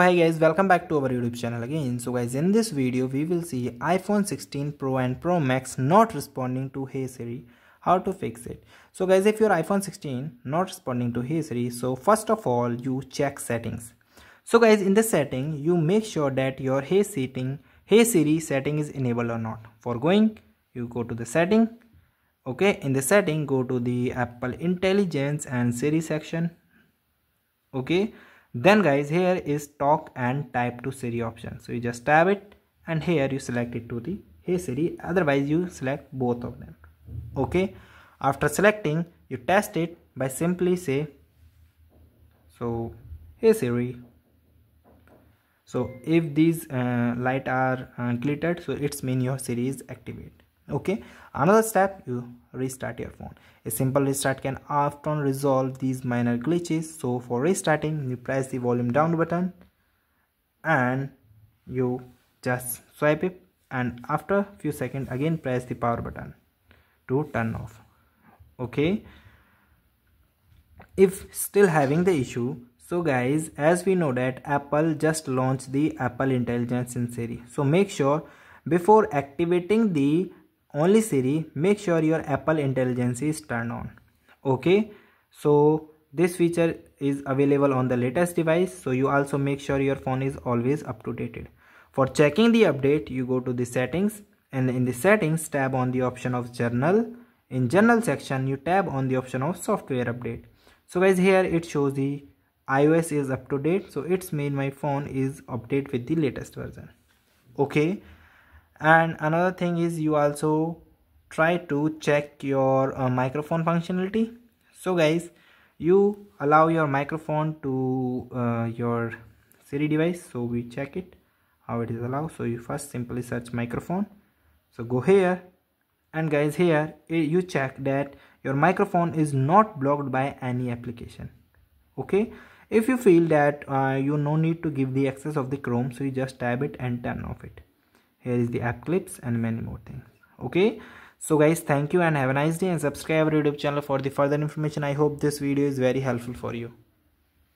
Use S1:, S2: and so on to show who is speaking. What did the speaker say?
S1: hi guys welcome back to our youtube channel again. So guys in this video we will see iphone 16 pro and pro max not responding to hey siri how to fix it. So guys if your iphone 16 not responding to hey siri so first of all you check settings. So guys in the setting you make sure that your hey setting hey siri setting is enabled or not. For going you go to the setting okay? In the setting go to the apple intelligence and siri section okay then guys here is talk and type to siri option. So you just tab it and here you select it to the hey siri otherwise you select both of them. Okay? After selecting you test it by simply say so hey siri. So if these uh, light are uh, glittered so it's mean your siri is activated okay? Another step you restart your phone. A simple restart can often resolve these minor glitches. So for restarting you press the volume down button and you just swipe it and after a few seconds again press the power button to turn off. Okay? If still having the issue so guys as we know that apple just launched the apple intelligence in siri so make sure before activating the only Siri make sure your Apple Intelligence is turned on. Okay? So this feature is available on the latest device so you also make sure your phone is always up to date for checking the update you go to the settings and in the settings tab on the option of general. In general section you tab on the option of software update. So guys here it shows the iOS is up to date so it's mean my phone is update with the latest version. Okay and another thing is you also try to check your uh, microphone functionality. So guys you allow your microphone to uh, your Siri device. So we check it how it is allowed. So you first simply search microphone. So go here. And guys here eh, you check that your microphone is not blocked by any application. Okay? If you feel that uh, you no need to give the access of the chrome so you just tab it and turn off it here is the app clips and many more things. Okay? So guys thank you and have a nice day and subscribe our youtube channel for the further information. I hope this video is very helpful for you